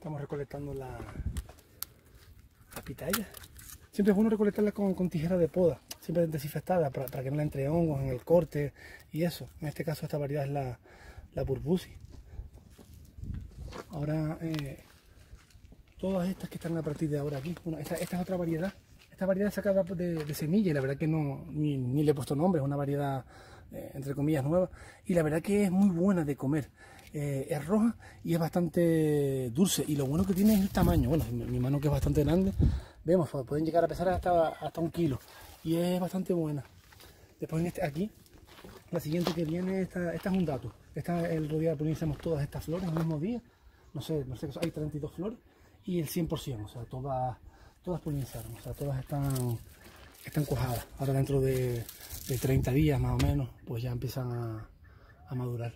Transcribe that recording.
estamos recolectando la, pitaya. Siempre es bueno recolectarla con, con tijera de poda, siempre desinfectada, para, que no le entre hongos en el corte y eso. En este caso esta variedad es la, la burbusi. Ahora, eh, todas estas que están a partir de ahora aquí, esta, es otra variedad. Esta variedad es sacada de, semilla y la verdad que no, ni, ni, le he puesto nombre, es una variedad eh, entre comillas nueva y la verdad que es muy buena de comer. Eh, es roja y es bastante dulce. Y lo bueno que tiene es el tamaño. Bueno mi, mano que es bastante grande. Vemos pueden llegar a pesar hasta, hasta un kilo. Y es bastante buena. Después en este, aquí la siguiente que viene esta, esta es un dato. Esta el día polinizamos todas estas flores el mismo día. No sé no sé hay 32 flores y el 100% o sea todas todas polinizaron o sea todas están están cuajadas. Ahora dentro de, de 30 días más o menos pues ya empiezan a madurar